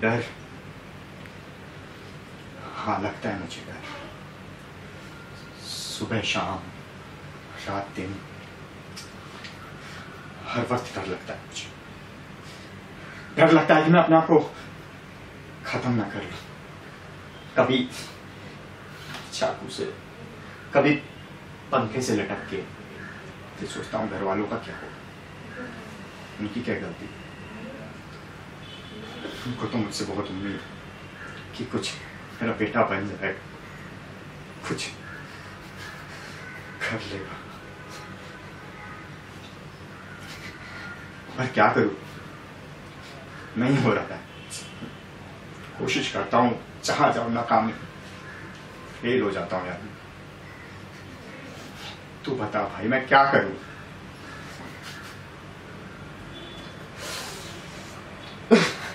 डर। हाँ लगता है मुझे डर। सुबह शाम, रात दिन, हर वक्त डर लगता है मुझे। डर लगता है कि मैं अपने आप को खत्म ना कर लूँ। कभी चाकू से, कभी पंखे से लटक के सोचता हूँ घर वालों का क्या होगा। उनकी क्या गलती? उनको तो मुझसे बहुत उम्मीद है कि कुछ मेरा बेटा बन जाए कुछ कर लेगा पर क्या करूँ नहीं हो रहा है कोशिश करता हूँ जहाँ जाऊँ नाकाम फेल हो जाता हूँ यार तू बता भाई मैं क्या करूँ